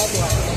public.